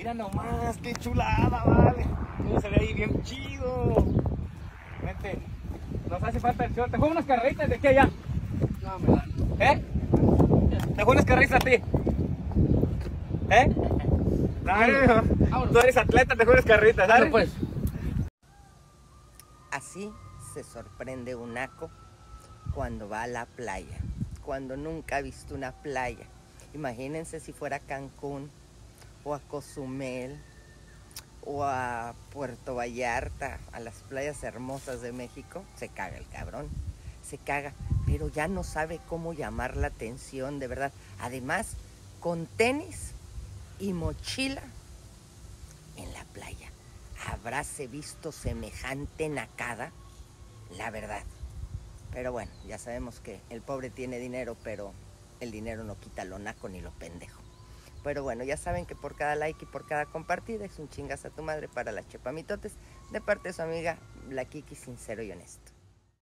Mira nomás, qué chulada, vale. Todo se ve ahí bien chido. Vente, nos hace falta el short. Te juego unas carreritas de aquí allá. No, me dan. ¿Eh? Te juego unas carreritas a ti. ¿Eh? Dale, tú eres atleta, te juego unas carreritas, Dale, ¿sabes? pues. Así se sorprende un naco cuando va a la playa, cuando nunca ha visto una playa. Imagínense si fuera Cancún o a Cozumel o a Puerto Vallarta, a las playas hermosas de México, se caga el cabrón, se caga, pero ya no sabe cómo llamar la atención, de verdad. Además, con tenis y mochila en la playa. ¿Habráse visto semejante nacada? La verdad. Pero bueno, ya sabemos que el pobre tiene dinero, pero el dinero no quita lo naco ni lo pendejo. Pero bueno, ya saben que por cada like y por cada compartida es un chingas a tu madre para las chepamitotes de parte de su amiga, la Kiki Sincero y Honesto.